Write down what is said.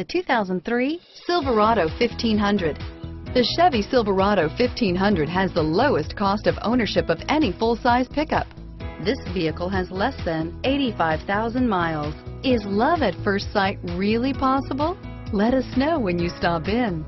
The 2003 Silverado 1500. The Chevy Silverado 1500 has the lowest cost of ownership of any full-size pickup. This vehicle has less than 85,000 miles. Is love at first sight really possible? Let us know when you stop in.